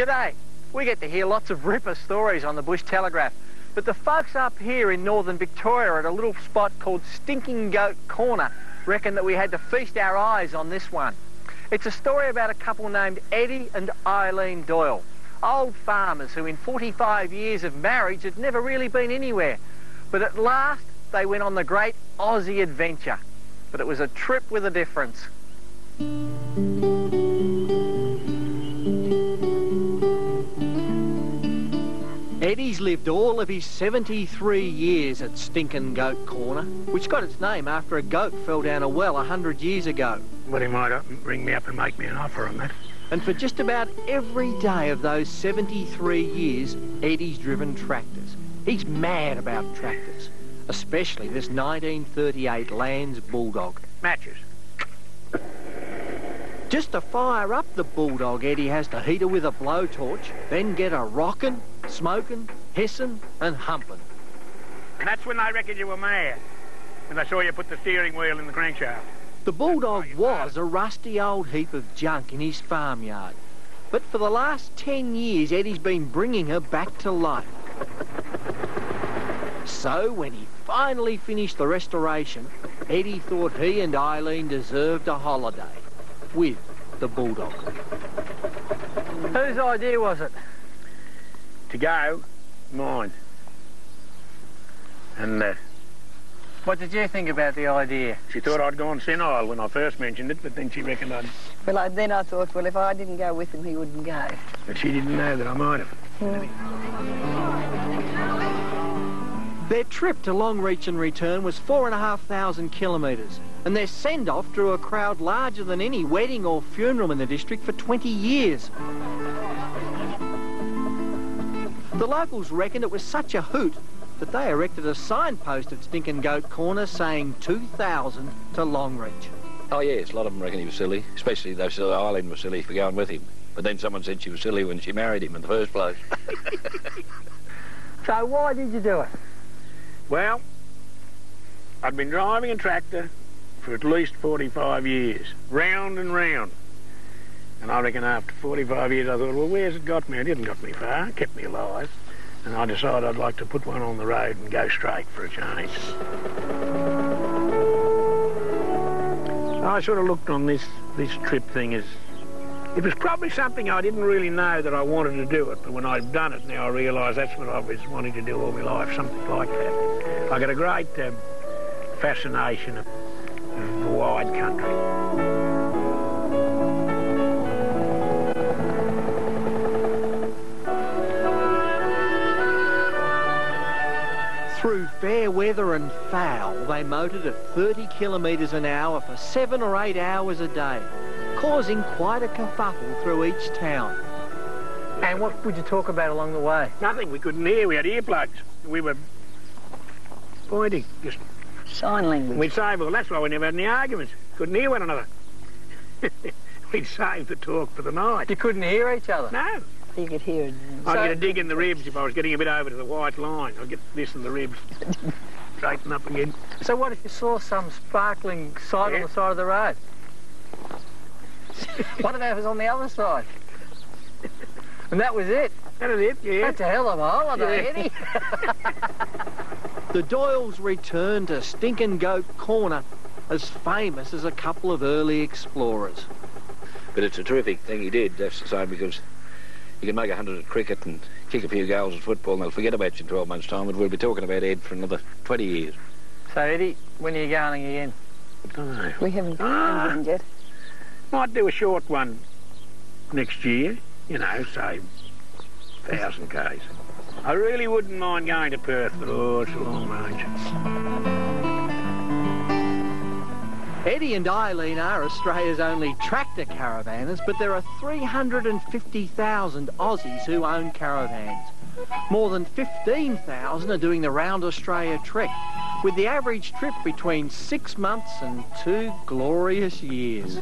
G'day. We get to hear lots of ripper stories on the Bush Telegraph, but the folks up here in northern Victoria at a little spot called Stinking Goat Corner reckon that we had to feast our eyes on this one. It's a story about a couple named Eddy and Eileen Doyle, old farmers who in 45 years of marriage had never really been anywhere. But at last they went on the great Aussie adventure. But it was a trip with a difference. Eddy's lived all of his 73 years at Stinkin' Goat Corner, which got its name after a goat fell down a well a hundred years ago. But he might ring me up and make me an offer on that. And for just about every day of those 73 years, Eddy's driven tractors. He's mad about tractors, especially this 1938 Lanz Bulldog. Matches. Just to fire up the Bulldog, Eddy has to heat her with a blowtorch, then get her rocking, smoking, hissing and humping. And that's when I reckoned you were mad. When I saw you put the steering wheel in the crankshaft. The Bulldog was a rusty old heap of junk in his farmyard. But for the last 10 years, Eddy's been bringing her back to life. So when he finally finished the restoration, Eddy thought he and Eileen deserved a holiday with the Bulldog. Whose idea was it? To go, mine. And uh, What did you think about the idea? she thought I'd gone senile when I first mentioned it, but then she reckoned I'd... Well, I, then I thought, well, if I didn't go with him, he wouldn't go. But she didn't know that I might have. Their trip to Longreach and return was four and a half thousand kilometres, and their send-off drew a crowd larger than any wedding or funeral in the district for 20 years. The locals reckoned it was such a hoot that they erected a signpost at Stinkin' Goat Corner saying 2,000 to Longreach. Oh, yes, a lot of them reckon he was silly, especially they said uh, Eileen was silly for going with him. But then someone said she was silly when she married him in the first place. So why did you do it? Well, I'd been driving a tractor for at least 45 years, round and round. And I reckon after 45 years I thought, well, where's it got me? It didn't got me far, kept me alive. And I decided I'd like to put one on the road and go straight for a change. I sort of looked on this, this trip thing as it was probably something I didn't really know that I wanted to do it, but when I'd done it now I realise that's what I was wanting to do all my life, something like that. I got a great um, fascination of, of the wide country. Weather and foul, they motored at 30 kilometres an hour for seven or eight hours a day, causing quite a kerfuffle through each town. And what would you talk about along the way? Nothing, we couldn't hear, we had earplugs. We were pointing, just, Sign language. we'd say, well, that's why we never had any arguments. Couldn't hear one another. we'd save the talk for the night. You couldn't hear each other? No, You could hear it. I'd So- get a dig in the ribs if I was getting a bit over to the white line. I'd get this in the ribs. Straighten up again. So what if you saw some sparkling sight on the side of the road? what if it was on the other side? And that was it. That is it, yeah. That's a hell of a holiday, Yeah. Eddy. the Doyles returned to Stinkin' Goat Corner as famous as a couple of early explorers. But it's a terrific thing he did, that's the same, because you can make a hundred at cricket and kick a few goals at football and they'll forget about you in 12 months' time, but we'll be talking about Ed for another 20 years. So, Eddy, when are you going again? We haven't Ah. planned yet. might do a short one next year, you know, say, 1,000 k's. I really wouldn't mind going to Perth, but oh, it's a long range. Eddy and Eileen are Australia's only tractor caravanners, but there are 350,000 Aussies who own caravans. More than 15,000 are doing the round Australia trek, with the average trip between six months and two glorious years.